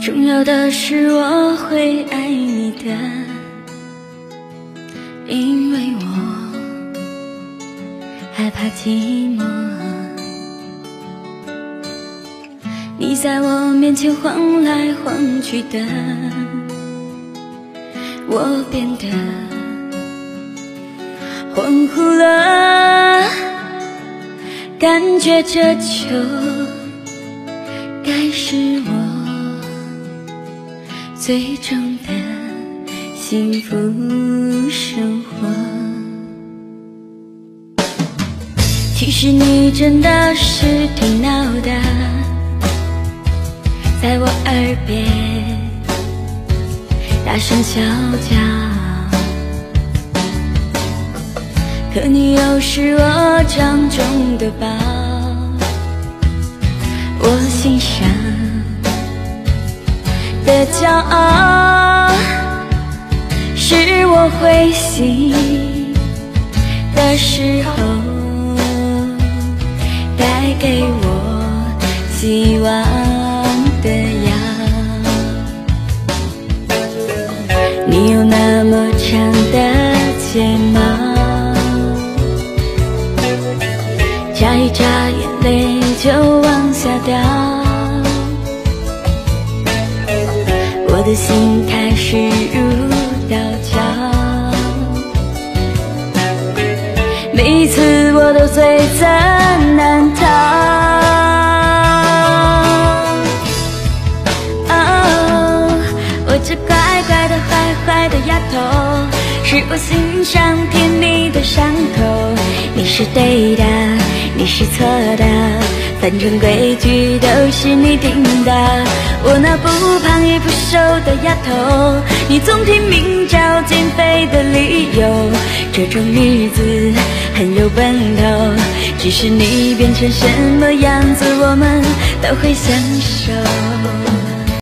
重要的是我会爱你的，因为我害怕寂寞。你在我面前晃来晃去的，我变得恍惚了，感觉这就该是我最终的幸福生活。其实你真的是挺闹的。在我耳边大声小叫，可你又是我掌中的宝，我心上骄傲，是我灰心的时候带给我希望。的药，你有那么长的睫毛，眨一眨眼泪就往下掉，的心开始如刀绞，每一次我都罪责难逃。哦，我这乖乖的、坏坏的丫头。是我心上甜蜜的伤口，你是对的，你是错的，反正规矩都是你定的。我那不胖也不瘦的丫头，你总拼命找减肥的理由。这种日子很有奔头，只是你变成什么样子，我们都会相守。